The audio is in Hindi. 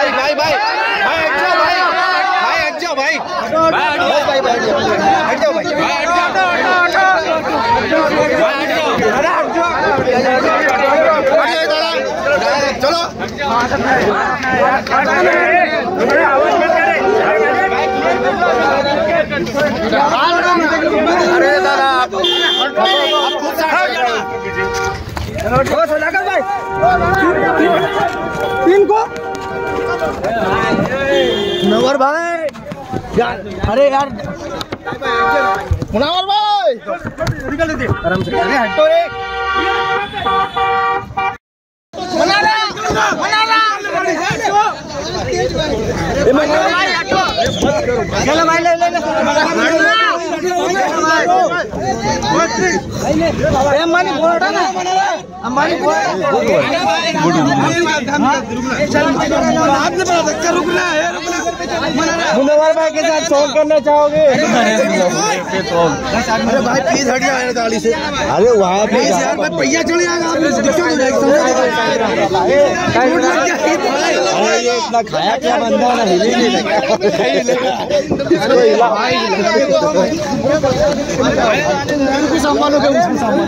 भाई भाई भाई भाई हट जाओ भाई भाई हट जाओ भाई भाई भाई हट जाओ भाई भाई हट जाओ चलो अरे दादा आप आप खूब मुनावर भाई। यार अरे यार। मुनावर भाई। निकल दे आराम से अरे हटो रे। मना ला मना ला ए मना भाई हटो। चलो भाई ले ले ले। ए अम्बानी बोल ना। अम्बानी बोल सकते रुकना है। मुनवर भाई के साथ सॉन्ग करना चाहोगे अरे भाई प्लीज़ हट जाए गाड़ी से अरे वहाँ पे यार मैं पहिया चढ़ जाएगा हो खाया क्या बंदा ना हिले नहीं लगा हिला उसको संभालोगे उसको संभालो